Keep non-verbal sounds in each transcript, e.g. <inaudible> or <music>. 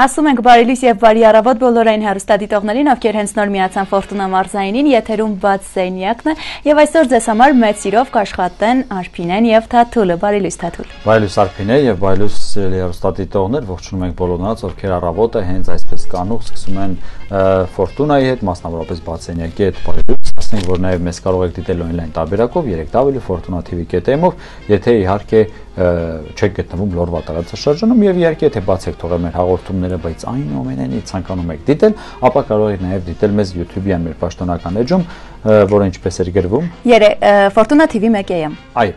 Ասում ենք բարի լույս եւ բարի առավոտ բոլորային հեռուստադիտողներին, ովքեր հենց նոր միացան Ֆորտունա մարզայինին, եթերում բաց սենյակն է եւ այսօր ձեզ համար մեծ սիրով կաշխատեն Արփինեն եւ Թաթուլը։ Բարի լույս Թաթուլ։ Բարի լույս Արփինե եւ բարի լույս հեռուստադիտողներ, ողջունում ենք բոլոր նրանց, ովքեր առավոտը հենց այսպես կանուխ սկսում են Ֆորտունայի հետ, մասնավորապես բաց սենյակի հետ բարի լույս, ասենք որ նաեւ մեզ կարող եք դիտել on-line տարբերակով 3w.fortuna.tv.am-ով, եթե իհարկե չեք գտնվում լորվա տարածաշրջանում եւ իհարկե եթե բացեք թողել մեր հաղորդումները, բայց այնուամենայնիվ ցանկանում եք դիտել, ապա կարող եք նաեւ դիտել մեզ YouTube-յան մեր պաշտոնական էջում, որը ինչպես էր գրվում։ Fortuna TV 1am։ Այո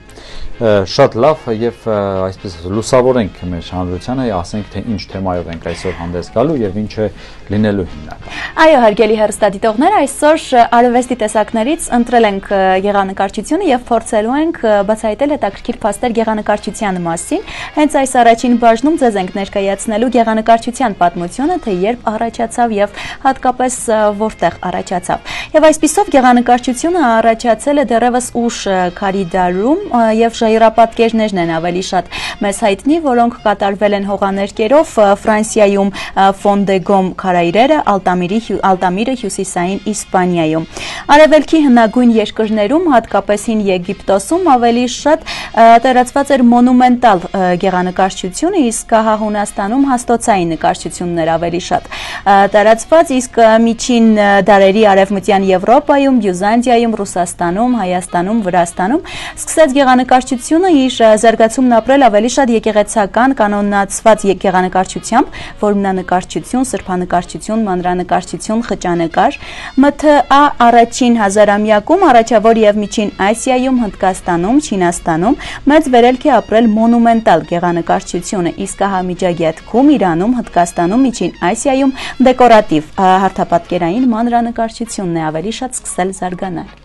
շատ լավ եւ այսպես լուսավորենք մեր հանրությանը, ասենք թե ինչ թեմայով ենք այսօր հանդես գալու եւ ինչ է լինելու հիմնական։ Այո, հարգելի հեռուստադիտողներ, այսօր արվեստի տեսակներից ընտրել ենք գեղանկարչությունը եւ փորձելու ենք բացահայտել հետաքրքիր փաստեր գեղանկարչության մասին։ Հենց այս առաջին բաժնում ձեզ ենք ներկայացնելու գեղանկարչության պատմությունը, թե երբ առաջացավ եւ հատկապես որտեղ առաջացավ։ Եվ այսպիսով գեղանկարչությունը առաջացել է դեռևս ուշ քարիդարում եւ ժայռապատկերներն են ավելի շատ մեզ հայտնի, որոնք կատարվել են հողաներկերով Ֆրանսիայում Ֆոնդեգոմ քարայրերը, Ալտամիրի Ալտամիրը հյուսիսային Իսպանիայում։ Արևելքի հնագույն երկրներում, հատկապես հին Եգիպտոսում ավելի շատ տարածված էր մոնումենտալ գեղանկարչությունը, իսկ հա Հունաստանում հաստոցային նկարչություններ ավելի շատ տարածված, իսկ միջին դարերի արևմտյան Եվրոպայում, Բյուզանդիայում, Ռուսաստանում, Հայաստանում, Վրաստանում սկսեց գեղանկարչությունը իր զարգացումն ապրել ավելի շատ եկեղեցական կանոնացված գեղանկարչությամբ, որմնանկարչություն, սրբանկարչություն, մանրանկարչություն, խճանկար, ՄԹԱ առաջին հազարամյակում առաջավոր եւ միջին Ասիայում, Հնդկաստանում, Չինաստանում մեծ վերելք է ապրել մոնումենտալ գեղանկարչությունը, իսկ համիջագետքում, Իրանում, Հնդկաստանում, Միջին Ասիայում դեկորատիվ հարթապատկերային մանրանկարչությունն է ավելի շատ սկսել pensar ganar.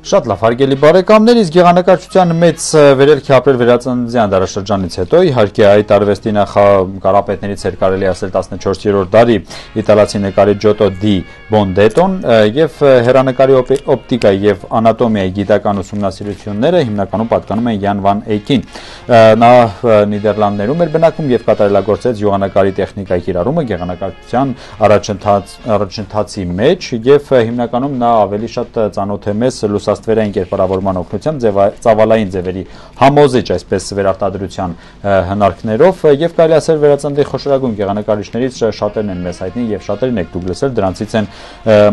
Շատ լավ, հարգելի բարեկամներ, իսկ գեղանկարչության մեծ վերելքի ապրել վերածննդյան դարաշրջանից հետո, իհարկե այդ արվեստի նախակարապետներից էր կարելի ասել 14-րդ դարի իտալացի նկարիչ Ջոտո դի Բոնդետոն եւ հերանեկարի օպտիկայի եւ անատոմիայի գիտական ուսումնասիրությունները հիմնականում պատկանում են Յան վան Էյքին։ Նա Նիդերլանդներում էր բնակվում եւ կատարելագործեց յուղանակարի տեխնիկայի կիրառումը գեղանկարչության առաջընթաց առաջընթացի մեջ եւ հիմնականում նա ավելի շատ ծանոթ է մեզ լուս ստաստվերային կերպարավորման օգնությամբ ծավալային ձևերի համոզիչ այսպես վերարտադրության հնարքներով եւ կարելի ասել վերածնդի խոշորագույն գեղանկարիչներից շատերն են մեզ հայտնի եւ շատերն եք դուք լսել դրանցից են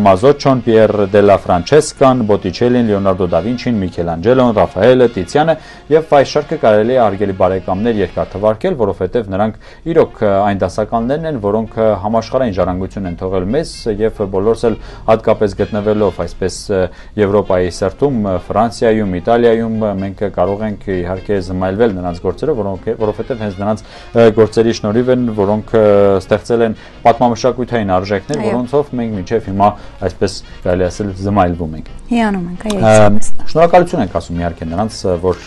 Մազոչոն, Պիեր դելա Ֆրանչեսկան, Բոտիչելին, Լեոնարդո դա Վինչին, Միքելանջելոն, Ռաֆայելը, Տիցյանը եւ այս շարքը կարելի է արգելի բարեկամներ երկար թվարկել, որովհետեւ նրանք իրոք այն դասականներն են, որոնք համաշխարհային ժառանգություն են թողել մեզ եւ բոլորս էլ հատկապես գտնվելով այսպես Եվրոպայի սերտում Ֆրանսիայում, Իտալիայում մենք կարող ենք իհարկե զմայլվել նրանց գործերով, որոնք որովհետև հենց նրանց գործերի շնորհիվ են, որոնք ստեղծել են պատմամշակութային արժեքներ, որոնցով մենք մինչև հիմա այսպես կարելի ասել զմայլվում ենք։ Հիանում ենք, այո։ Շնորհակալություն ենք ասում իհարկե նրանց, որ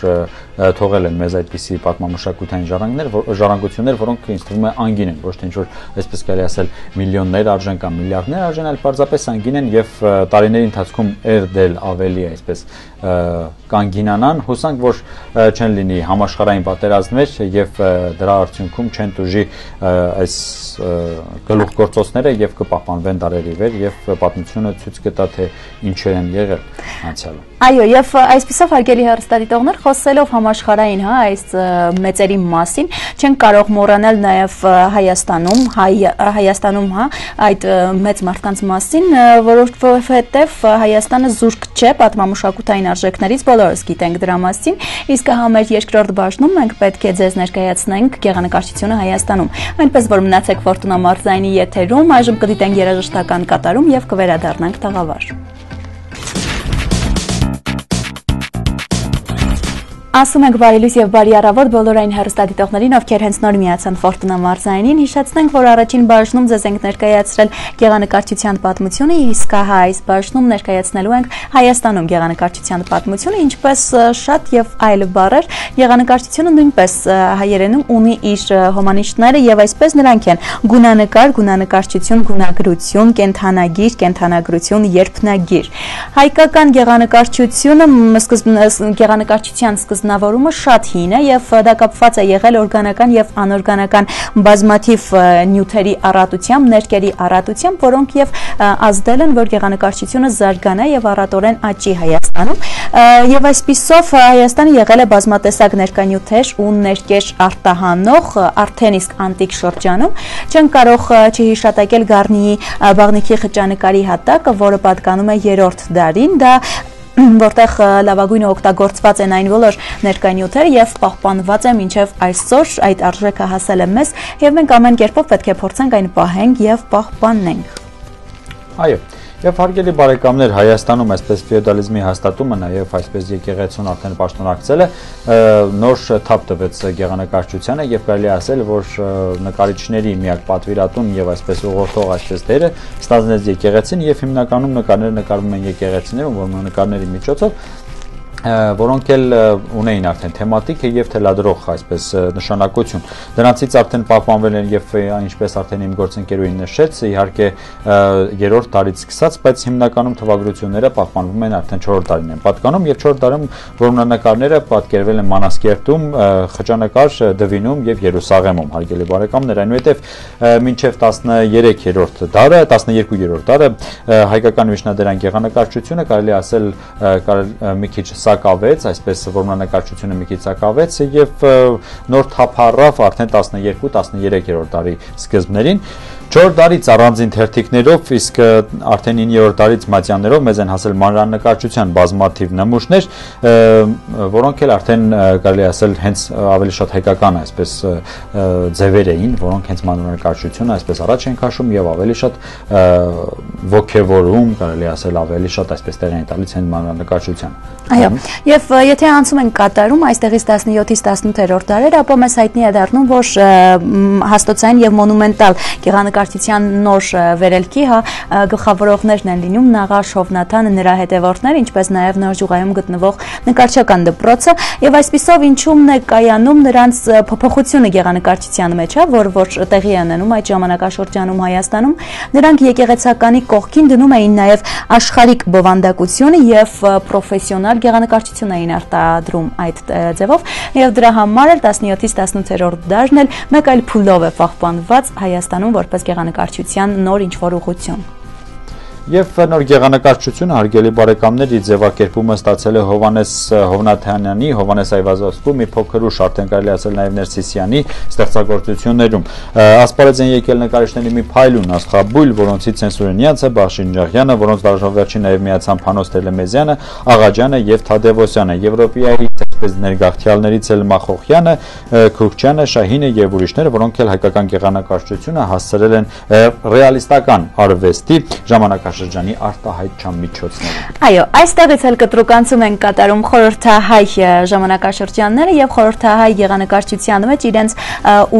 թողել են մեզ այդպիսի պատմամշակութային ժառանգներ, ժառանգություններ, որոնք ինձ թվում է անգին են, ոչ թե ինչ-որ այսպես կարելի ասել միլիոններ արժեն կամ միլիարդներ արժեն, այլ պարզապես անգին են եւ տարիների ընթացքում երդել ավելի այսպես կանգինանան, հուսանք, որ չեն լինի համաշխարհային պատերազմներ եւ դրա արդյունքում չեն դժի այս գլուխգործոցները եւ կպահպանվեն դարերի վեր եւ պատմությունը ցույց կտա թե ինչեր են եղել անցյալում։ Այո, եւ այսպիսով հարգելի հեռուստադիտողներ, խոսելով համաշխարհային, հա, այս մեծերի մասին, չենք կարող մոռանալ նաեւ Հայաստանում, հայ Հայաստանում, հա, այդ մեծ մարդկանց մասին, որովհետեւ Հայաստանը զուրկ չէ պատմամշակութային արժեքներից, բոլորս գիտենք դրա մասին, իսկ հա մեր երկրորդ բաժնում մենք պետք է ձեզ ներկայացնենք գեղանկարչությունը Հայաստանում։ Այնպես որ մնացեք Ֆորտունա մարզայինի եթերում, այժմ կդիտենք երաժշտական կատարում եւ կվերադառնանք տաղավար։ Ասում ենք բարի լույս եւ բարի առավոտ բոլոր այն հեռուստադիտողներին, ովքեր հենց նոր միացան Ֆորտունա մարզայինին։ Հիշեցնենք, որ առաջին բաժնում ձեզ ենք ներկայացրել գեղանկարչության պատմությունը, իսկ հա այս բաժնում ներկայացնելու ենք Հայաստանում գեղանկարչության պատմությունը, ինչպես շատ եւ այլ բառեր։ Գեղանկարչությունը նույնպես հայերենում ունի իր հոմանիշները եւ այսպես նրանք են՝ գունանկար, գունանկարչություն, գունագրություն, կենթանագիր, կենթանագրություն, երբնագիր։ Հայկական գեղանկարչությունը գեղանկարչության սկզբ պայմանավորումը շատ հին է եւ դա կապված է եղել օրգանական եւ անօրգանական բազմաթիվ նյութերի առատությամբ, ներկերի առատությամբ, որոնք եւ ազդել են, որ գեղանկարչությունը զարգանա եւ առատորեն աճի Հայաստանում։ Եվ այսպիսով Հայաստանը եղել է բազմատեսակ ներկանյութեր ու ներկեր արտահանող արդեն իսկ անտիկ շրջանում։ Չեն կարող չհիշատակել Գառնիի Բաղնիքի խճանկարի հատակը, որը պատկանում է 3-րդ դարին։ Դա որտեղ լավագույնը օգտագործված են այն բոլոր ներկայնյութերը եւ պահպանված է մինչեւ այսօր այդ արժեքը հասել է մեզ եւ մենք ամեն կերպով պետք է փորձենք այն պահենք եւ պահպանենք։ Այո, Եվ հարգելի բարեկամներ, Հայաստանում այսպես ֆեոդալիզմի հաստատումը նաև այսպես եկեղեցուն արդեն պաշտոնակցել է, նոր թափ տվեց գեղանկարչությանը եւ կարելի ասել, որ նկարիչների միակ պատվիրատուն եւ այսպես ուղղորդող այսպես դերը ստանձնեց եկեղեցին եւ հիմնականում նկարները նկարվում են եկեղեցիներում, որ նկարների միջոցով որոնք էլ ունեին արդեն թեմատիկ եւ թելադրող այսպես նշանակություն։ Դրանցից արդեն պահպանվել են եւ ինչպես արդեն իմ գործընկերուին նշեց, իհարկե երրորդ տարից սկսած, բայց հիմնականում թվագրությունները պահպանվում են արդեն 4 տարին են պատկանում եւ 4 տարում որոնանկարները պատկերվել են Մանասկերտում, Խճանկար, Դվինում եւ Երուսաղեմում, հարգելի բարեկամներ, այնուհետեւ մինչեւ 13-րդ դարը, 12-րդ դարը հայկական միջնադարյան գեղանկարչությունը կարելի ասել մի քիչ սակավեց, այսպես որմնանկարչությունը մի քիչ սակավեց եւ նոր թափառավ արդեն 12-13-րդ դարի սկզբներին 4 տարից առանձին թերթիկներով, իսկ արդեն 9-րդ տարից մատյաններով մեզ են հասել մանրանկարչության բազմաթիվ նմուշներ, որոնք էլ արդեն կարելի ասել հենց ավելի շատ հայկական այսպես ձևեր էին, որոնք հենց մանրանկարչությունը այսպես առաջ են քաշում եւ ավելի շատ ողքեվորում, կարելի ասել ավելի շատ այսպես տեղ են տալիս հենց մանրանկարչությանը։ Այո, եւ եթե անցում ենք կատարում այստեղից 17-ից 18-րդ դարեր, ապա մեզ հայտնի է դառնում, որ հաստոցային եւ մոնումենտալ գեղանկարչության նկարչության նոր վերելքի, հա, գլխավորողներն են լինում Նաղա Շովնաթանը, նրա հետևորդները, ինչպես նաև նոր ջուղայում գտնվող նկարչական դպրոցը, եւ այսպիսով ինչումն է կայանում նրանց փոփոխությունը գեղանկարչության մեջ, հա, որ որ տեղի է ունենում այդ ժամանակաշրջանում Հայաստանում, նրանք եկեղեցականի կողքին դնում էին նաև աշխարհիկ բովանդակությունը եւ պրոֆեսիոնալ գեղանկարչություն էին արտադրում այդ ձևով եւ դրա համար էլ 17-ից 18-րդ դարն էլ մեկ այլ փուլով է պահպանված Հայաստանում որպես գեղանկարչության նոր ինչ-որ ուղղություն։ Եվ նոր գեղանկարչությունը հարգելի բարեկամներ իր ձևակերպումը ստացել է Հովանես Հովնաթյանյանի, Հովանես Այվազովսկու մի փոքր ուշ արդեն կարելի ասել նաև Ներսիսյանի ստեղծագործություններում։ Ասպարեզ են եկել նկարիչների մի փայլուն աստղաբույլ, որոնցից են Սուրենյանցը, Բաշինջաղյանը, որոնց վարժովերջին նաև միացան Փանոս Տելեմեզյանը, Աղաջյանը եւ Թադևոսյանը։ Եվրոպիայի այսպես ներգաղթյալներից էլ Մախոխյանը, Քուրքչյանը, Շահինը եւ ուրիշները, որոնք էլ հայկական գեղանկարչությունը հասցրել են ռեալիստական արվեստի ժամանակաշրջանի արտահայտչան միջոցներով։ Այո, այստեղից էլ կտրուկանցում են կատարում խորհրդահայ ժամանակաշրջանները եւ խորհրդահայ գեղանկարչության մեջ իրենց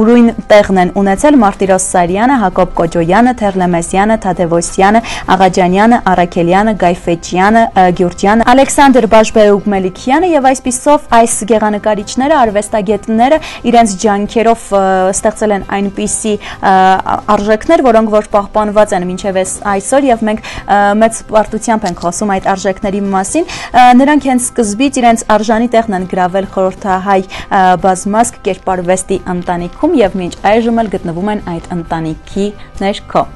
ուրույն տեղն են ունեցել Մարտիրոս Սարյանը, Հակոբ Կոջոյանը, Թերլեմեսյանը, Թադևոսյանը, Աղաջանյանը, Արաքելյանը, Գայֆեջյանը, Գյուրջյանը, Ալեքսանդր Բաշբեուգ-Մելիքյանը եւ այսպիսով այս գեղանկարիչները, արվեստագետները իրենց ջանքերով ստեղծել են այնպիսի արժեքներ, որոնք որ պահպանված են մինչև այսօր եւ մենք մեծ պարտությամբ ենք խոսում այդ արժեքների մասին։ Նրանք հենց սկզբից իրենց արժանի տեղն են գրավել խորհրդահայ բազմազգ կերպարվեստի ընտանիքում եւ մինչ այժմ էլ գտնվում են այդ ընտանիքի ներքո։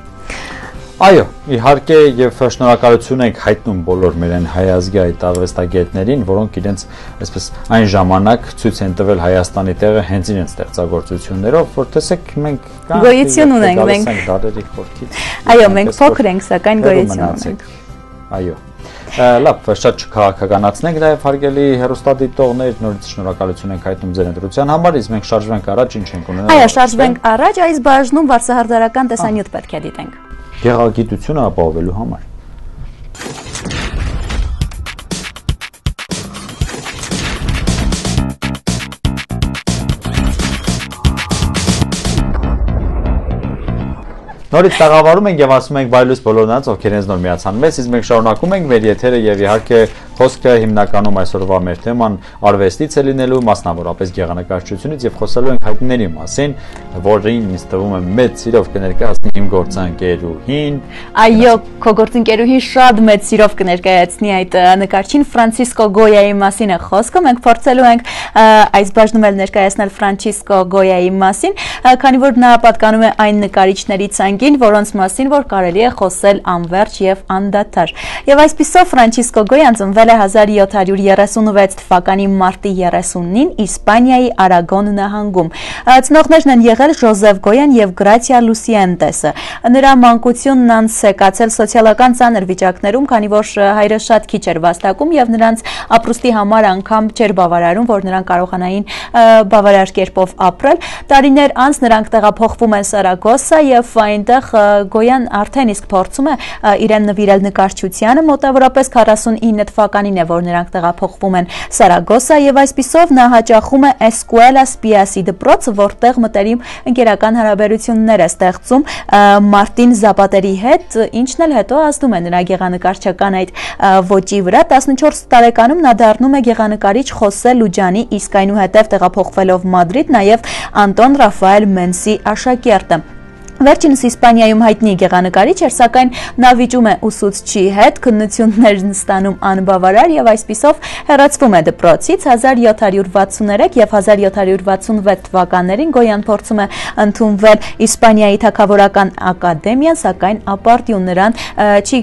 Այո, իհարկե եւ շնորհակալություն ենք հայտնում բոլոր մեր այն հայազգի այդ արվեստագետներին, որոնք իրենց այսպես այն ժամանակ ցույց են տվել Հայաստանի տեղը հենց իրենց ստեղծագործություններով, որ տեսեք մենք գոյություն ունենք, մենք դարերի խորքից։ Այո, մենք փոքր ենք, սակայն գոյություն ունենք։ Այո։ Լավ, շատ չքաղաքականացնենք նաև հարգելի հերոստատիտողներ, նորից շնորհակալություն ենք հայտնում ձեր ընտրության համար, իսկ մենք շարժվենք առաջ, ինչ ենք ունենալ։ Այո, շարժվենք առաջ, այս բաժնում վարսահարդարական տեսանյութ պետք է դիտենք գեղագիտությունը ապահովելու համար։ Նորից տաղավարում ենք եւ ասում ենք բայլույս բոլոր նրանց, ովքեր ինձ նոր միացան մեզ, իսկ մենք շարունակում ենք մեր եթերը եւ իհարկե Խոսքը հիմնականում այսօրվա մեր թեման արվեստից է լինելու, մասնավորապես գեղանկարչությունից եւ խոսելու ենք հայտնիների մասին, որին ինձ թվում է մեծ սիրով կներկայացնի իմ գործընկերուհին։ Այո, քո գործընկերուհին շատ մեծ սիրով կներկայացնի այդ նկարչին Ֆրանցիսկո Գոյայի մասին է խոսքը։ Մենք փորձելու ենք այս բաժնում էլ ներկայացնել Ֆրանցիսկո Գոյայի մասին, քանի որ նա պատկանում է այն նկարիչների ցանկին, որոնց մասին որ կարելի է խոսել անverջ եւ անդադար։ Եվ այսպիսով Ֆրանցիսկո Գոյան ծնվել ծնվել է 1736 թվականի մարտի 30-ին Իսպանիայի Արագոն նահանգում։ Ծնողներն են եղել Ժոզեֆ Գոյան եւ Գրացիա Լուսիենտեսը։ Նրա մանկությունն անց եկացել սոցիալական ցաներ վիճակներում, քանի որ հայրը շատ քիչ էր վաստակում եւ նրանց ապրուստի համար անգամ չէր բավարարում, որ նրանք կարողանային բավարար կերպով ապրել։ Տարիներ անց նրանք տեղափոխվում են Սարագոսա եւ այնտեղ Գոյան արդեն իսկ փորձում է իրեն նվիրել նկարչությանը մոտավորապես 49 թվականին թվականին է, որ նրանք տեղափոխվում են Սարագոսա եւ այսպիսով նա հաճախում է Escuela Spiasi դպրոց, որտեղ մտերիմ ընկերական հարաբերություններ է ստեղծում Մարտին Զապատերի հետ, ինչն էլ հետո ազդում է նրա գեղանկարչական այդ ոճի վրա 14 տարեկանում նա դառնում է գեղանկարիչ Խոսե Լուջանի, իսկ այնուհետև տեղափոխվելով Մադրիդ նաև Անտոն Ռաֆայել Մենսի աշակերտը Վերջինս Իսպանիայում հայտնի գեղանկարիչ էր, սակայն նա վիճում է ուսուցչի հետ, քննություններն ստանում անբավարար եւ այսպիսով հեռացվում է դպրոցից 1763 եւ 1766 թվականներին Գոյան փորձում է ընդունվել Իսպանիայի թագավորական ակադեմիան, սակայն ապարտյուն նրան չի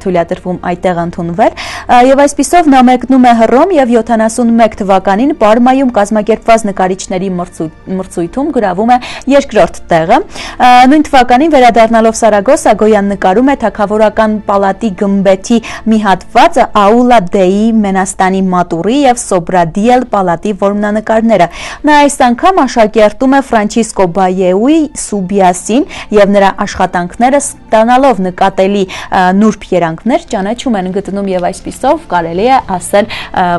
թույլատրվում այդտեղ ընդունվել եւ այսպիսով նա մեկնում է Հռոմ եւ 71 թվականին Պարմայում կազմակերպված նկարիչների մրցույթում գրավում է երկրորդ տեղը Նույն թվականին վերադառնալով Սարագոս Ագոյան նկարում է թակավորական պալատի գմբեթի մի հատվածը Աուլա Դեի Մենաստանի Մատուրի եւ Սոբրադիել պալատի որմնանկարները։ Նա այս անգամ աշակերտում է Ֆրանչիսկո Բայեուի Սուբիասին եւ նրա աշխատանքները ստանալով նկատելի նուրբ երանգներ ճանաչում են գտնում եւ այսպիսով կարելի է ասել,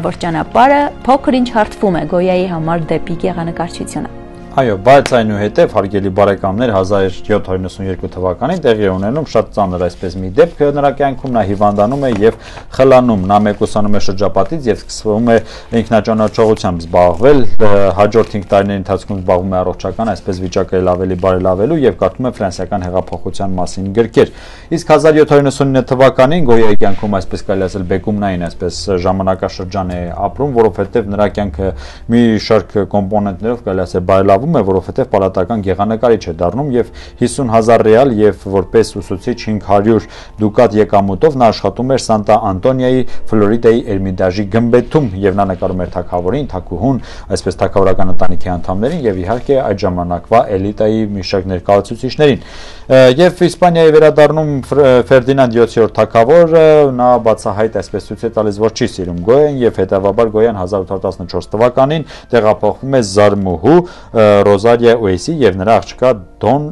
որ ճանապարհը փոքր-ինչ հարթվում է Գոյայի համար դեպի գեղանկարչությունը։ Այո, բայց այնուհետև հարգելի բարեկամներ 1792 թվականին տեղի ունենում շատ ծանր այսպես մի դեպք նրա կյանքում նա հիվանդանում է եւ խլանում նա մեկուսանում է շրջապատից եւ սկսվում է ինքնաճանաչողությամբ զբաղվել հաջորդ 5 տարիների ընթացքում զբաղվում է առողջական այսպես վիճակը էլ ավելի բարելավելու եւ կարդում է ֆրանսիական հեղափոխության մասին գրքեր իսկ 1799 թվականին Գոյայի կյանքում այսպես կարելի ասել բեկումնային այսպես ժամանակաշրջան է ապրում որովհետեւ նրա կյանքը մի շարք կոմպոնենտներով կարելի ասել բարելավ զբաղվում է, որովհետև պալատական գեղանկարիչ է դառնում եւ 50000 ռեալ եւ որպես ուսուցիչ 500 դուկատ եկամուտով նա աշխատում էր Սանտա Անտոնիայի Ֆլորիդայի Էրմիդաժի գմբեթում եւ նա նկարում էր թակավորին, թակուհուն, այսպես թակավորական ընտանիքի անդամներին եւ իհարկե այդ ժամանակվա էլիտայի մի շարք ներկայացուցիչներին։ Եվ Իսպանիայի վերադառնում Ֆերդինանդ 7-րդ թակավորը նա բացահայտ այսպես ցույց է տալիս, որ չի սիրում Գոյան եւ հետեւաբար Գոյան 1814 թվականին տեղափոխվում է Զարմուհու Ռոզարիա Ուեյսի եւ նրա աղջկա Դոն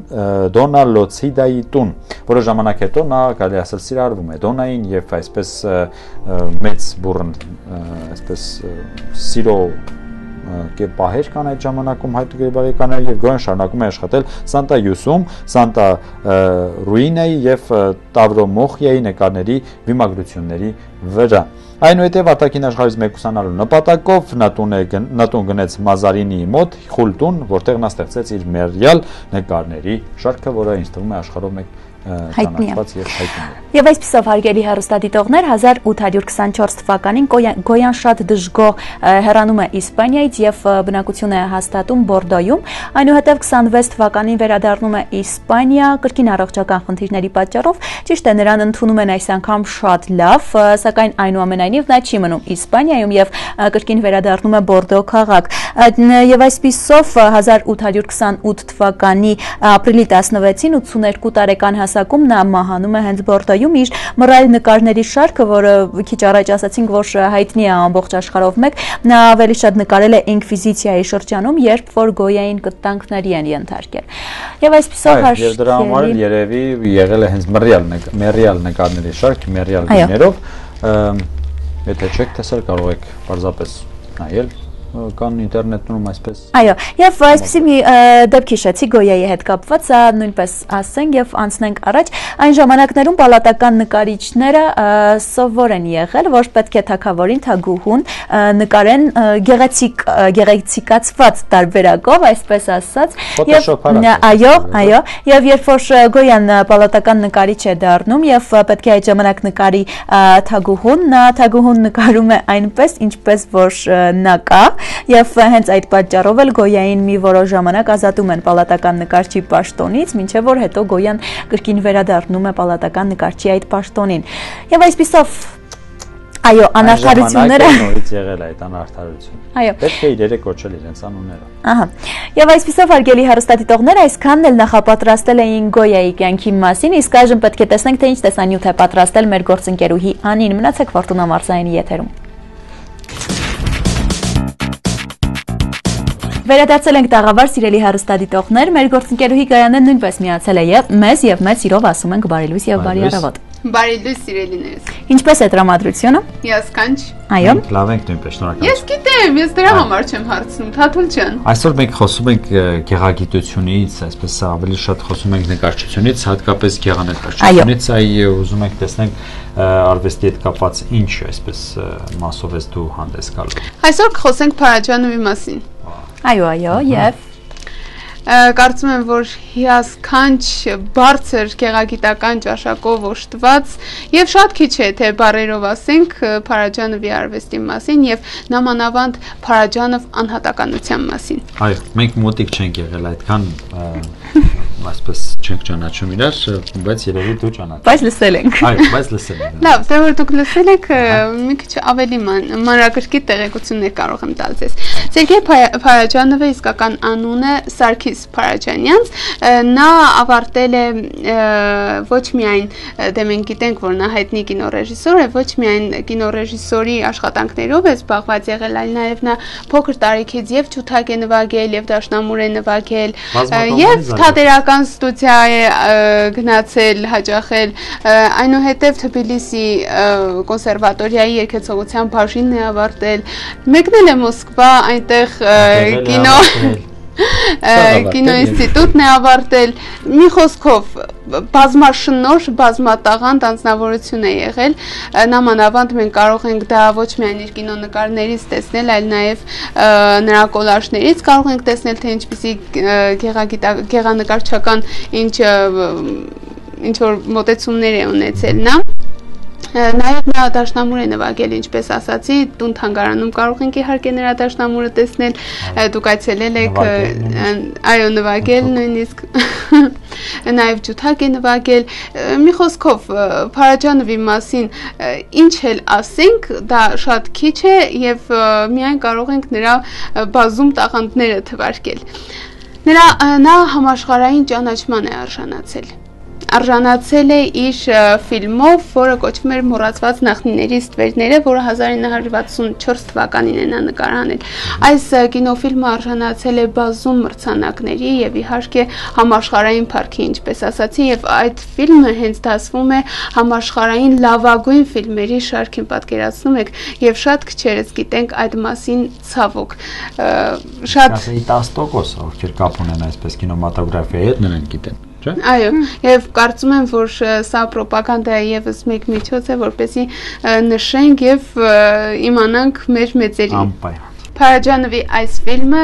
Դոնա Լոցիդայի տուն, որը ժամանակ հետո նա կարելի ասել սիրարվում է Դոնային եւ այսպես մեծ բուրըն այսպես սիրո կե պահեր կան այդ ժամանակում հայտու բարեկաները եւ գոյան շարունակում է աշխատել Սանտա Յուսում, Սանտա Ռուինայի եւ Տավրոմոխիայի նկարների վիմագրությունների վրա։ Այնուհետև արտաքին աշխարհից մեկուսանալու նպատակով նա տուն է նա տուն գնեց Մազարինիի մոտ, Խուլտուն, որտեղ նա ստեղծեց իր մերյալ նկարների շարքը, որը ինձ թվում է աշխարհով մեկ ճանաչված եւ հայտնի Եվ այսպիսով հարգելի հեռուստադիտողներ 1824 թվականին Գոյան շատ դժգոհ հեռանում է Իսպանիայից եւ բնակություն է հաստատում Բորդոյում, այնուհետև 26 թվականին վերադառնում է Իսպանիա կրկին առողջական խնդիրների պատճառով, ճիշտ է նրան ընդունում են այս անգամ շատ լավ, սակայն այնուամենայնիվ նա չի մնում Իսպանիայում եւ կրկին վերադառնում է Բորդո քաղաք։ Եվ այսպիսով 1828 թվականի ապրիլի 16-ին 82 տարեկան հաս հասակում նա մահանում է հենց Բորտոյում իր մռայլ նկարների շարքը, որը քիչ առաջ ասացինք, որ հայտնի է ամբողջ աշխարհով մեկ, նա ավելի շատ նկարել է ինկվիզիցիայի շրջանում, երբ որ գոյային կտանքների են ենթարկել։ Եվ այսպեսով հաշվի Եվ դրա համար երևի եղել է հենց մռյալ մեռյալ նկարների շարք, մեռյալ գիներով, եթե չեք տեսել կարող եք պարզապես նայել կան ինտերնետում այսպես։ Այո, եւ այսպեսի մի դեպք հիշեցի Գոյայի հետ կապված, սա նույնպես ասենք եւ անցնենք առաջ։ Այն ժամանակներում պալատական նկարիչները սովոր են եղել, որ պետք է թակավորին թագուհուն նկարեն գեղեցիկ գեղեցիկացված տարբերակով, այսպես ասած։ Եւ այո, այո, եւ երբ որ Գոյան պալատական նկարիչ է դառնում եւ պետք է այդ ժամանակ նկարի թագուհուն, նա թագուհուն նկարում է այնպես, ինչպես որ նա կա եւ հենց այդ պատճառով էլ Գոյային մի որոշ ժամանակ ազատում են պալատական նկարչի պաշտոնից, ինչեւ որ հետո Գոյան կրկին վերադառնում է պալատական նկարչի այդ պաշտոնին։ Եվ այսպիսով Այո, անարթարությունները նորից եղել է այդ անարթարությունը։ Այո։ Պետք է իրերը կոչել իրենց անունները։ Ահա։ Եվ այսպեսով հարգելի հարստատիտողներ, այսքանն էլ նախապատրաստել էին Գոյայի կյանքի մասին, իսկ այժմ պետք է տեսնենք, թե ինչ տեսանյութ է պատրաստել մեր գործընկերուհի Անին։ Մնացեք Ֆորտունա Մարսայինի եթերում։ Վերադարձել ենք տաղավար սիրելի հարստադիտողներ, մեր գործընկերուհի Գայանը նույնպես միացել է եւ մեզ եւ մեծ սիրով ասում ենք բարի լույս եւ բարի առավոտ։ Բարի լույս սիրելիներս։ Ինչպես է տրամադրությունը։ Հիասքանչ։ Այո։ Լավ ենք նույնպես, շնորհակալ։ Ես գիտեմ, ես դրա համար չեմ հարցնում, Թաթուլ ջան։ Այսօր մենք խոսում ենք գեղագիտությունից, այսպես ավելի շատ խոսում ենք նկարչությունից, հատկապես գեղանկարչությունից, այ ուզում ենք տեսնենք արվեստի հետ կապված ինչ այսպես մասով ես դու հանդես գալու։ Այսօր խոսենք Փարաջանովի մասին։ Այո, այո, եւ կարծում եմ, որ հիասքանչ բարձր գեղագիտական ճաշակով օժտված եւ շատ քիչ է թե բարերով ասենք Փարաջանովի արվեստի մասին եւ նամանավանդ Փարաջանով անհատականության մասին։ Այո, մենք մոտիկ չենք եղել այդքան այսպես չենք ճանաչում իրար, բայց երևի դու ճանաչում։ Բայց լսել ենք։ Այո, բայց լսել ենք։ Լավ, դե որ դուք լսել եք, մի քիչ ավելի մանրակրկիտ տեղեկություններ կարող եմ տալ ձեզ։ Սերգեյ Փարաջանովը իսկական անունը Սարգիս Փարաջանյանց, նա ավարտել է ոչ միայն դե մենք գիտենք, որ նա հայտնի կինոռեժիսոր է, ոչ միայն կինոռեժիսորի աշխատանքներով է զբաղված եղել, այլ նաև նա փոքր տարիքից եւ ջութակ է նվագել, եւ դաշնամուր է նվագել, եւ թատերական պետական ստուդիա է գնացել, հաճախել, այնուհետև Թբիլիսի կոնսերվատորիայի երգեցողության բաժինն է ավարտել, մեկնել է Մոսկվա, այնտեղ կինո կինոինստիտուտն է ավարտել մի խոսքով բազմաշնոր բազմատաղանդ անձնավորություն է եղել նամանավանդ մենք կարող ենք դա ոչ միայն իր կինոնկարներից տեսնել այլ նաև նրա կոլաժներից կարող ենք տեսնել թե ինչպիսի գեղագիտա գեղանկարչական ինչ ինչ որ մոտեցումներ է ունեցել նա Նաև նա դաշնամուր է նվագել, ինչպես ասացի, տուն թանգարանում կարող ենք իհարկե նրա դաշնամուրը տեսնել, դուք այցելել եք, այո, նվագել նույնիսկ <laughs> նաև ջութակ է նվագել։ Մի խոսքով Փարաջանովի մասին ինչ էլ ասենք, դա շատ քիչ է եւ միայն կարող ենք նրա բազում տաղանդները թվարկել։ Նրա նա համաշխարհային ճանաչման է արժանացել արժանացել է իր ֆիլմով, որը կոչվում էր Մոռացված նախնիների ստվերները, որը 1964 թվականին է նա նկարահանել։ Այս կինոֆիլմը արժանացել է բազում մրցանակների եւ իհարկե համաշխարհային փառքի, ինչպես ասացի, եւ այդ ֆիլմը հենց դասվում է համաշխարհային լավագույն ֆիլմերի շարքին պատկերացնում եք եւ շատ քչերս գիտենք այդ մասին ցավոք։ Շատ 10% ովքեր կապ ունեն այսպես կինոմատոգրաֆիայի հետ, նրանք գիտեն չէ՞։ Այո, եւ կարծում եմ, որ սա ռոպագանդայի եւս մեկ միջոց է, որպեսի նշենք եւ իմանանք մեր մեծերի։ Անպայման Փարաջանովի այս ֆիլմը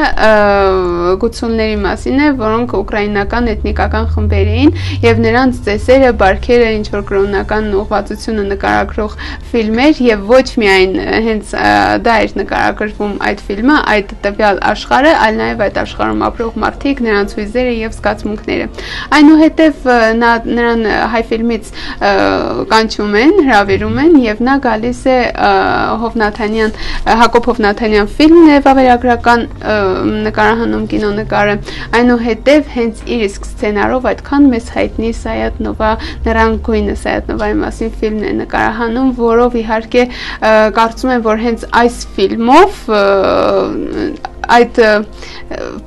գուցունների մասին է, որոնք ուկրաինական էթնիկական խմբեր էին եւ նրանց ծեսերը, բարքերը, ինչ որ կրոնական ուղղվածությունը նկարագրող ֆիլմեր եւ ոչ միայն հենց դա էր նկարագրվում այդ ֆիլմը, այդ տվյալ աշխարհը, այլ նաեւ այդ աշխարհում ապրող մարդիկ, նրանց հույզերը եւ զգացմունքները։ Այնուհետեւ նա նրան հայ ֆիլմից կանչում են, հրավիրում են եւ նա գալիս է Հովնաթանյան Հակոբ Հովնաթանյան ֆիլմ վավերագրական նկարահանում կինոնկարը, այնուհետև հենց իր իսկ սցենարով այդքան մեծ հայտնի Սայաթ Նովա, նրան գույնը Սայաթ Նովայի մասին ֆիլմն է նկարահանում, որով իհարկե կարծում եմ, որ հենց այս ֆիլմով այդ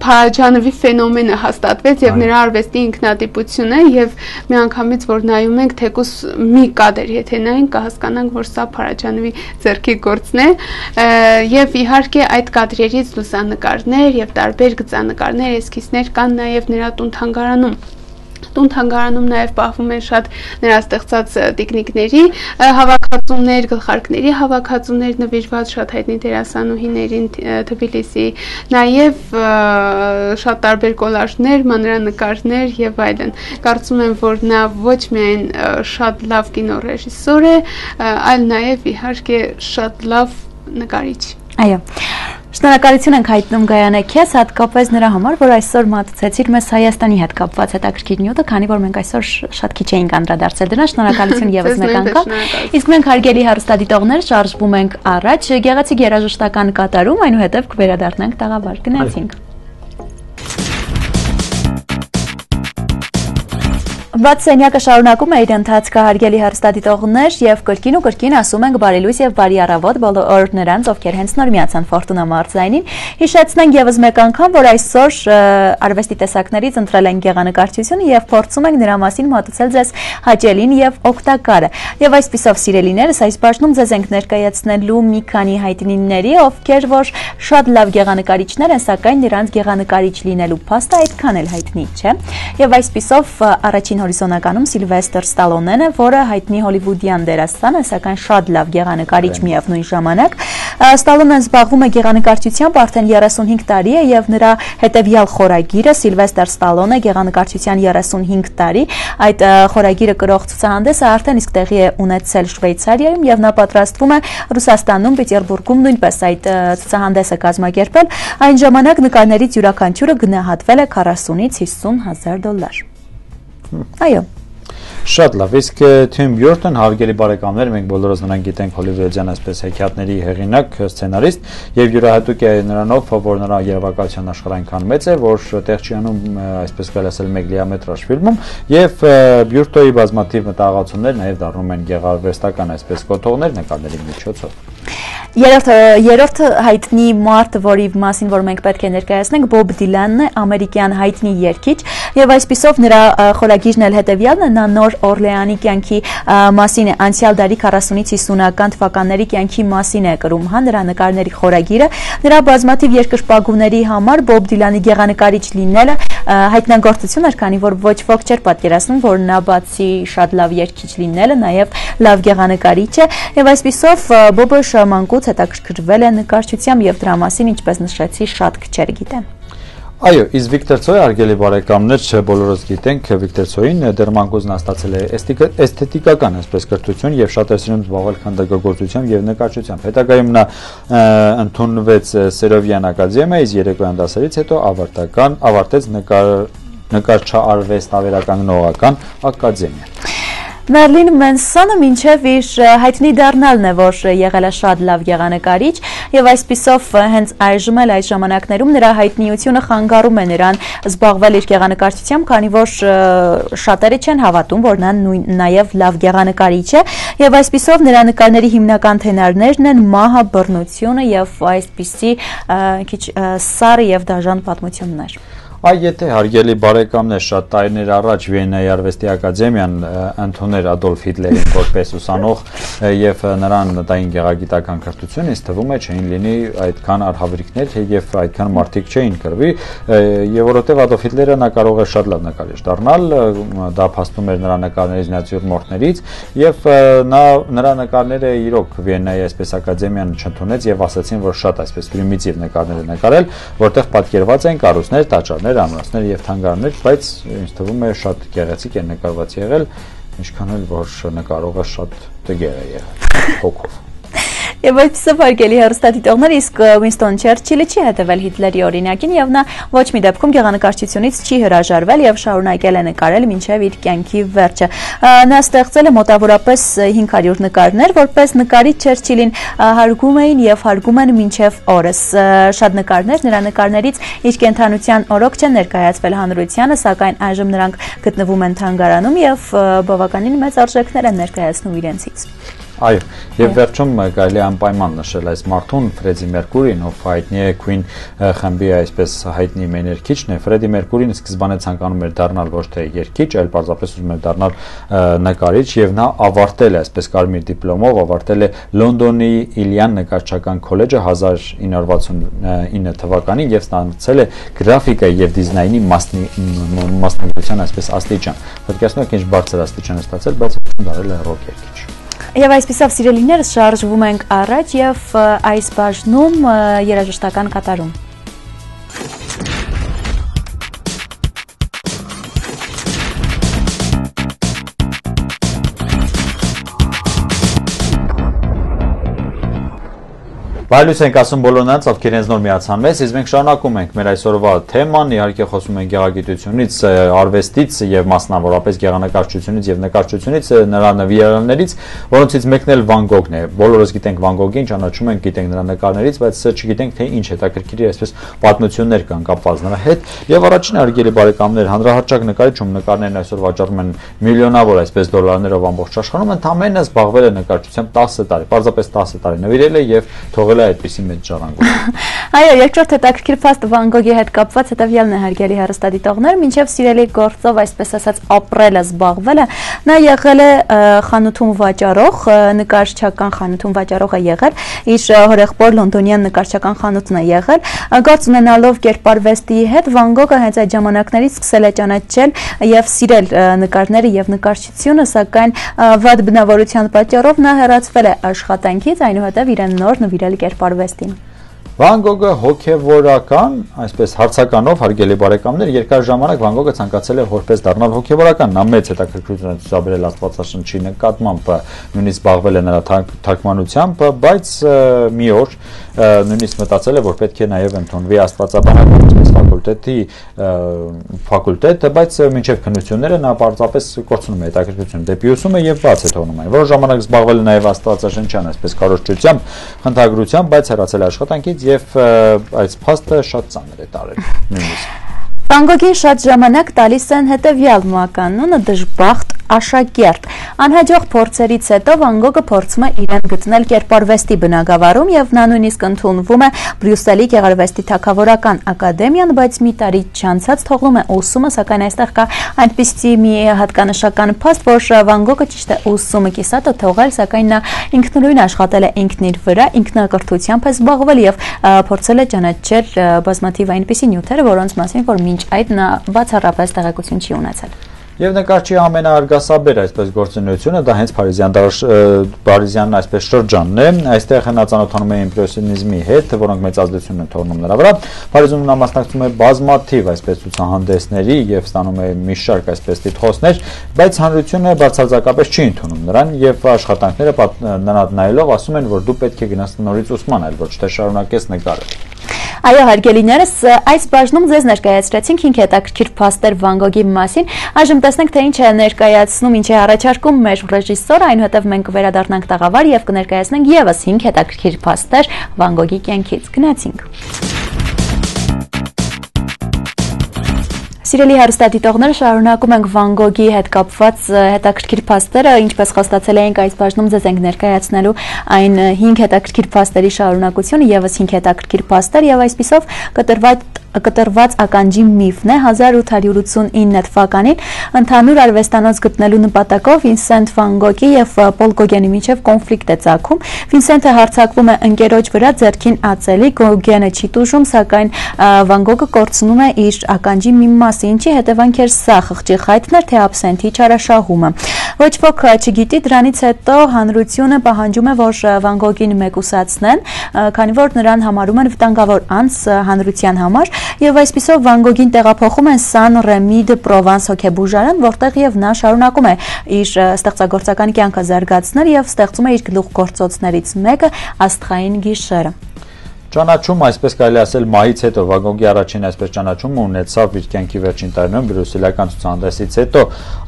Փարաջանովի ֆենոմենը հաստատվեց եւ նրա արվեստի ինքնատիպությունը եւ միանգամից որ նայում ենք թեկուս մի կադր եթե նայենք կհասկանանք որ սա Փարաջանովի ձեռքի գործն է եւ իհարկե այդ կադրերից լուսանկարներ եւ տարբեր գծանկարներ, էսքիզներ կան նաեւ նրա տուն թանգարանում տուն թանգարանում նաև պահվում են շատ նրա ստեղծած տեխնիկների հավաքածուներ, գլխարկների հավաքածուներ նվիրված շատ հայտնի դերասանուհիներին Թբիլիսի, նաև շատ տարբեր կոլաժներ, մանրանկարներ եւ այլն։ Կարծում եմ, որ նա ոչ միայն շատ լավ կինոռեժիսոր է, այլ նաև իհարկե շատ լավ նկարիչ։ Այո։ Շնորհակալություն ենք հայտնում Գայանե քեզ հատկապես նրա համար, որ այսօր մատուցեցիր մեզ Հայաստանի հետ կապված հետաքրքիր նյութը, քանի որ մենք այսօր շատ քիչ էինք անդրադարձել դրան։ Շնորհակալություն <laughs> եւս մեկ անգամ։ Իսկ մենք հարգելի հարստադիտողներ շարժվում ենք առաջ գեղեցիկ երաժշտական կատարում, այնուհետև կվերադառնանք տաղավար։ Գնացինք։ Բաց սենյակը շարունակում է իր ընթացքը հարգելի հեռստադիտողներ եւ կրկին ու կրկին ասում ենք բարի լույս եւ բարի առավոտ բոլոր նրանց, ովքեր հենց նոր միացան Ֆորտունա մարզայինին։ Հիշեցնենք եւս մեկ անգամ, որ այսօր արվեստի տեսակներից ընտրել են գեղանկարչությունը եւ փորձում ենք նրա մասին մատուցել ձեզ հաճելին եւ օգտակարը։ Եվ այսպիսով սիրելիներս այս բաժնում ձեզ ենք ներկայացնելու մի քանի հայտնիների, ովքեր որ շատ լավ գեղանկարիչներ են, սակայն նրանց գեղանկարիչ լինելու փաստը այդքան էլ հայտնի չէ։ Եվ այսպիսով առաջին հորիզոնականում Սիլվեստր Ստալոնեն է, որը հայտնի հոլիվուդյան դերասան է, սակայն շատ լավ գեղանկարիչ միևնույն ժամանակ։ Ստալոնեն զբաղվում է գեղանկարչությամբ արդեն 35 տարի է եւ նրա հետեւյալ խորագիրը Սիլվեստր Ստալոնը գեղանկարչության 35 տարի այդ խորագիրը կրող ցուցահանդեսը արդեն իսկ տեղի է ունեցել Շվեյցարիայում եւ նա պատրաստվում է Ռուսաստանում, Պետերբուրգում նույնպես այդ ցուցահանդեսը կազմակերպել։ Այն ժամանակ նկարներից յուրաքանչյուրը գնահատվել է 40-ից 50 հազար դոլար։ Այո։ Շատ լավ, իսկ Թիմ Բյորտոն հարգելի բարեկամներ, մենք բոլորս նրան գիտենք հոլիվուդյան այսպես հեքիաթների հեղինակ, սցենարիստ եւ յուրահատուկ է նրանով, որ նրա երևակայության աշխարհ այնքան մեծ է, որ տեղ չի անում այսպես գալասել մեկ լիամետրաժ ֆիլմում եւ Բյուրտոյի բազմաթիվ մտահղացումներ նաեւ դառնում են գեղարվեստական այսպես կոթողներ նկարների միջոցով։ Երրորդ երրորդ հայտնի մարդ, որի մասին որ մենք պետք է ներկայացնենք, Բոբ Դիլանն է, ամերիկյան հայտնի երգիչ, եւ այսպիսով նրա խորագիրն էլ հետեւյալն է, նա նոր Օրլեանի կյանքի մասին է, անցյալ դարի 40-ից 50-ական թվականների կյանքի մասին է կրում, հա, նրա նկարների խորագիրը, նրա բազմաթիվ երկրպագուների համար Բոբ Դիլանի գեղանկարիչ լինելը հայտնագործություն էր, քանի որ ոչ ոք չէր պատկերացնում, որ նա բացի շատ լավ երգիչ լինելը, նաեւ լավ գեղանկարիչ է, եւ այսպիսով Բոբը շամանկուց հետաքրքրվել է նկարչությամբ եւ դրա մասին, ինչպես նշեցի, շատ քչեր գիտեն։ Այո, իսկ Վիկտոր Ցոյը արգելի բարեկամներ, չբոլորս գիտենք, Վիկտոր Ցոյին դեռ մանկուզն ստացել է էսթետիկական այսպես կրթություն եւ շատ է սիրում զբաղվել քանդակագործությամբ եւ նկարչությամբ։ Հետագայում նա ընդունվեց Սերովյան ակադեմիա, իսկ երեկոյան դասերից հետո ավարտական ավարտեց նկար նկարչարվեստ ավերականգնողական ակադեմիա։ Մերլին Մենսոնը մինչև իր հայտնի դառնալն է, որ եղել է շատ լավ եղանակարիչ եւ այսպիսով հենց այժմ էլ այս ժամանակներում նրա հայտնիությունը խանգարում է նրան զբաղվել իր եղանակարչությամբ, քանի որ շատերը չեն հավատում, որ նա նաեւ լավ եղանակարիչ է եւ այսպիսով նրա նկարների հիմնական թենարներն են մահը, բռնությունը եւ այսպիսի քիչ սառը եւ դաժան պատմություններ։ Այ եթե հարգելի բարեկամներ շատ տարիներ առաջ Վիեննայի արվեստի ակադեմիան ընդուներ Ադոլֆ Հիտլերին որպես ուսանող եւ նրան տային գեղագիտական կրթություն, ինձ թվում է չէին լինի այդքան արհավիրքներ եւ այդքան մարդիկ չէին կրվի եւ որովհետեւ Ադոլֆ Հիտլերը նա կարող է շատ լավ նկարիչ դառնալ, դա փաստում էր նրա նկարներից նացիոնալներից եւ նա նրա նկարները իրոք Վիեննայի այսպես ակադեմիան չընդունեց եւ ասացին, որ շատ այսպես պրիմիտիվ նկարներ է նկարել, որտեղ պատկերված են կառույցներ, տաճարներ նկարներ, ամրոցներ եւ թանգարաններ, բայց ինձ թվում է շատ գեղեցիկ է նկարված եղել, ինչքան էլ որ նկարողը շատ տգեղ է եղել հոգով։ Եվ այդպեսով հարգելի հեռուստադիտողներ, իսկ Winston Churchill-ը չի հետևել Հիտլերի օրինակին եւ նա ոչ մի դեպքում գեղանկարչությունից չի հրաժարվել եւ շարունակել է նկարել մինչեւ իր կյանքի վերջը։ Նա ստեղծել է մոտավորապես 500 նկարներ, որպես նկարիչ Churchill-ին հարգում էին եւ հարգում են մինչեւ օրս։ Շատ նկարներ նրա նկարներից իր կենթանության օրոք չեն ներկայացվել հանրությանը, սակայն այժմ նրանք գտնվում են թանգարանում եւ բավականին մեծ արժեքներ են ներկայացնում իրենցից։ Այո, եւ վերջում կարելի անպայման նշել այս մարդուն Ֆրեդի Մերկուրին, ով հայտնի է Queen խմբի այսպես հայտնի մեներքիչն է։ Ֆրեդի Մերկուրին սկզբանե ցանկանում էր դառնալ ոչ թե երգիչ, այլ պարզապես ուզում էր դառնալ նկարիչ եւ նա ավարտել է այսպես կարմիր դիպլոմով, ավարտել է Լոնդոնի Իլյան նկարչական քոլեջը 1969 թվականին եւ ստացել է գրաֆիկայի եւ դիզայնի մասնագիտության այսպես աստիճան։ Պատկերացնու եք ինչ բարձր աստիճան է ստացել, բայց դարել է ռոք երգիչ։ Եվ այսպեսով սիրելիներս շարժվում ենք առաջ եւ այս բաժնում երաժշտական կատարում։ Բայլույս ենք ասում բոլոնց, ովքեր ինձ նոր միացան մեզ, իսկ մենք շարունակում ենք մեր այսօրվա թեման, իհարկե խոսում ենք գեղագիտությունից, արվեստից եւ մասնավորապես գեղանկարչությունից եւ նկարչությունից, նրա նվիրալներից, որոնցից մեկն էլ Վան Գոգն է։ Բոլորս գիտենք Վան Գոգին, ճանաչում ենք, գիտենք նրա նկարներից, բայց չգիտենք թե ինչ հետաքրքիր այսպես պատմություններ կան կապված նրա հետ։ Եվ առաջին հարգելի բարեկամներ, հանրահարճակ նկարիչ, ում նկարներն այսօր վաճառում են միլիոնավոր այսպես դոլարներով ամբողջ աշխարհում, ընդամենը զբաղվել է նկարչությամբ 10 տարի, պարզապես 10 տարի նվիրել է եւ թողել է այդպիսի մեծ ժառանգություն։ <laughs> Այո, երկրորդ հետաքրքիր փաստ Վան Գոգի հետ կապված հետավյալն է հարգելի հեռուստադիտողներ, մինչև սիրելի գործով, այսպես ասած, ապրելը, զբաղվելը, նա եղել է խանութում վաճառող, նկարչական խանութում վաճառող է եղել, իր հորեղբոր լոնդոնյան նկարչական խանութն է եղել, գործ ունենալով կերպարվեստի հետ Վան Գոգը հենց այդ ժամանակներից սկսել է ճանաչել եւ սիրել նկարները եւ նկարչությունը, սակայն վատ բնավորության պատճառով նա հեռացվել է աշխատանքից, այնուհետև իրեն նոր նվիրել կերպարվեստին։ Վան Գոգը հոգևորական, այսպես հարցականով հարգելի բարեկամներ, երկար ժամանակ Վան Գոգը ցանկացել է որպես դառնալ հոգևորական, նա մեծ հետաքրքրություն է ցուցաբերել Աստվածաշնչի նկատմամբ, նույնիսկ զբաղվել է նրա թարգմանությամբ, բայց մի օր նույնիսկ մտածել է, որ պետք է նաև ընդունվի Աստվածաբանական ֆակուլտետի ֆակուլտետը, բայց մինչև քննությունները նա պարզապես կորցնում է հետաքրքրությունը դեպի ուսումը եւ բաց է թողնում այն։ Որոշ ժամանակ զբաղվել է նաև Աստվածաշնչյան, այսպես կարողջությամբ, խնդագրությամբ, բայց հեռացել աշխատանքից եւ այս փաստը շատ ծանր է տարել նույնիսկ Վանգոգին շատ ժամանակ տալիս են հետևյալ մականունը դժբախտ աշակերտ։ Անհաջող փորձերից հետո Վան Գոգը փորձում է իրեն գտնել կերպարվեստի բնագավառում եւ նա նույնիսկ ընդունվում է Բրյուսելի գեղարվեստի թակավորական ակադեմիան, բայց մի տարի չանցած թողնում է ուսումը, սակայն այստեղ կա այնպիսի մի հատկանշական փաստ, որ Վան Գոգը ճիշտ է ուսումը կիսատ է թողել, սակայն նա ինքնուրույն աշխատել է ինքն իր վրա, ինքնակրթությամբ է զբաղվել եւ փորձել է ճանաչել բազմաթիվ այնպիսի նյութեր, որոնց մասին որ մինչ այդ նա բացառապես տեղեկություն չի ունեցել։ Եվ նկարչի ամենաարգասաբեր այսպես գործունեությունը դա հենց Փարիզյան Փարիզյանն այսպես շրջանն է։ Այստեղ նա ծանոթանում է իմպրեսիոնիզմի հետ, որոնք մեծ ազդեցություն են թողնում նրա վրա։ Փարիզում նա մասնակցում է բազմաթիվ այսպես ցուցահանդեսների եւ ստանում է մի շարք այսպես տիտղոսներ, բայց հանրությունը բացարձակապես չի ընդունում նրան եւ աշխատանքները նրան նայելով ասում են, որ դու պետք է գնաս նորից ուսման, այլ ոչ թե շարունակես նկարել։ Այո, հարգելիներս, այս բաժնում ձեզ ներկայացրեցինք 5 հետաքրքիր փաստեր Վան Գոգի մասին։ Այժմ տեսնենք, թե ինչ է ներկայացնում, ինչ է առաջարկում մեր ռեժիսորը, այնուհետև մենք կվերադառնանք տաղավար եւ կներկայացնենք եւս 5 հետաքրքիր փաստեր Վան Գոգի կյանքից։ Գնացինք։ Սիրելի հարստադիտողներ, շարունակում ենք Վան Գոգի հետ կապված հետաքրքիր փաստերը, ինչպես խոստացել էինք այս բաժնում ձեզ ենք ներկայացնելու այն 5 հետաքրքիր փաստերի շարունակությունը, եւս 5 հետաքրքիր փաստեր եւ այսպիսով կտրված կտրված ականջի միֆն է 1889 թվականին ընդհանուր արվեստանոց գտնելու նպատակով Վինսենտ Վան Գոգի եւ Պոլ Գոգյանի միջև կոնֆլիկտ է ցակում։ Վինսենտը հարցակվում է ընկերոջ վրա ձերքին ածելի, Գոգյանը չի տուժում, սակայն Վան Գոգը կորցնում է իր ականջի մի մասը, ինչի հետևանք էր սա խղճի խայթն էր, թե աբսենթի չարաշահումը։ Ոչ ոք չգիտի դրանից հետո հանրությունը պահանջում է, որ Վան Գոգին մեկուսացնեն, քանի որ նրան համարում են վտանգավոր անձ հանրության համար եւ այսպիսով Վան Գոգին տեղափոխում են Սան Ռեմի դե Պրովանս հոգեբուժարան, որտեղ եւ նա շարունակում է իր ստեղծագործական կյանքը զարգացնել եւ ստեղծում է իր գլուխգործոցներից մեկը Աստղային գիշերը։ Ճանաչում, այսպես կարելի ասել, մահից հետո Վագոգի առաջին այսպես ճանաչումը ունեցավ իր կյանքի վերջին տարիներում բրյուսելական ցուցահանդեսից հետո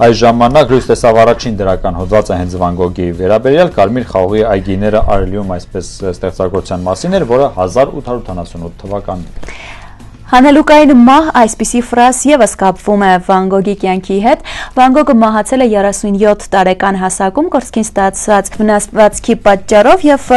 այս ժամանակ լույս տեսավ առաջին դրական հոդվածը հենց Վանգոգի վերաբերյալ Կարմիր խաղողի այգիները Արելիում այսպես ստեղծագործության մասին էր, որը 1878 թվականին Հանելուկային մահ այսպիսի ֆրազ եւս կապվում է Վան Գոգի կյանքի հետ։ Վան Գոգը մահացել է 37 տարեկան հասակում կորսկին ստացած վնասվածքի պատճառով եւ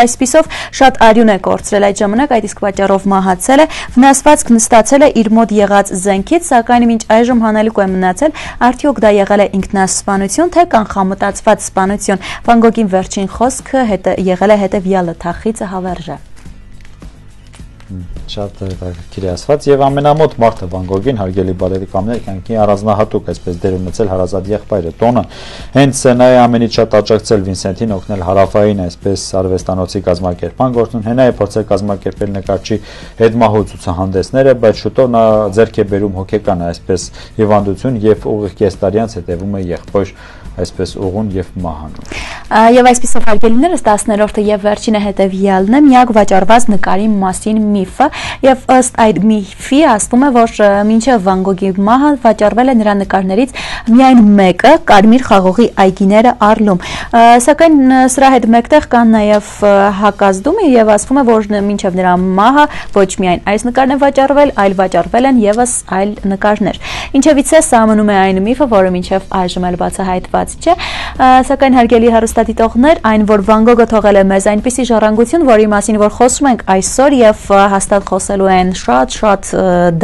այսպիսով շատ արյուն է կորցրել այդ ժամանակ այդ իսկ պատճառով մահացել է։ Վնասվածքն ստացել է իր մոտ եղած զենքից, սակայն մինչ այժմ հանելուկ է մնացել, արդյոք դա եղել է ինքնասպանություն թե կանխամտածված սպանություն։ Վան Գոգին վերջին խոսքը հետը եղել է հետեւյալը թախիցը հավերժը շատ հետաքրքիր է ասված եւ ամենամոտ մարդը Վան Գոգին հարգելի բարեկամներ կյանքի առանձնահատուկ այսպես դեր ունեցել հարազատ եղբայրը տոնը հենց նա է ամենից շատ աջակցել Վինսենտին օգնել հարավային այսպես արվեստանոցի կազմակերպման գործում հենա է փորձել կազմակերպել նկարչի հետմահու ցուցահանդեսները բայց շուտով նա ձեռք է բերում հոգեկան այսպես հիվանդություն եւ ուղիղ կեստարյանց հետևում է եղբոր այսպես ուղուն եւ մահանում։ Եվ այսպեսով հարգելիներս 10-րդը եւ վերջինը հետեւյալն է՝ միակ վաճառված նկարի մասին միֆը եւ ըստ այդ միֆի ասվում է, որ մինչեւ Վան Գոգի մահը վաճառվել է նրա նկարներից միայն մեկը՝ Կարմիր խաղողի այգիները Արլում։ Սակայն սրա հետ մեկտեղ կան նաեւ հակազդումը եւ ասվում է, որ մինչեւ նրա մահը ոչ միայն այս նկարն է վաճառվել, այլ վաճառվել են եւս այլ նկարներ։ Ինչևից է սա մնում է այն միֆը, որը մինչեւ այժմ էլ բացահայտված չէ, սակայն հարգելի հեռուստադիտողներ, այն որ Վան Գոգը թողել է մեզ այնպիսի ժառանգություն, որի մասին որ խոսում ենք այսօր եւ հաստատ խոսելու են շատ-շատ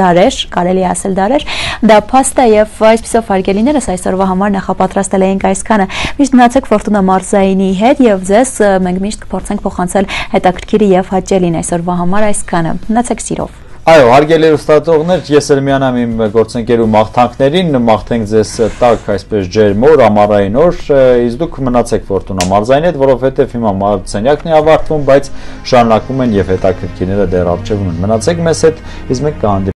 դարեր, կարելի ասել դարեր, դա փաստ է եւ այսպեսով հարգելիներս այսօրվա համար նախապատրաստել էինք այսքանը։ Միշտ մնացեք Ֆորտունա Մարզայինի հետ եւ ձեզ մենք միշտ կփորձենք փոխանցել հետաքրքիր եւ հաճելին այսօրվա համար այսքանը։ Մնացեք սիրով։ Այո, հարգելի ուսուցողներ, ես էլ միանամ իմ գործընկերու մաղթանքներին, մաղթենք ձեզ տակ այսպես ջերմոր, ամառային օր, իսկ դուք մնացեք Ֆորտունա մարզային հետ, որովհետև հիմա մարզենյակն է ավարտվում, բայց շարունակվում են եւ հետաքրքիրները դեռ արժևում են։ Մնացեք մեզ հետ, իսկ մենք կհանդիպենք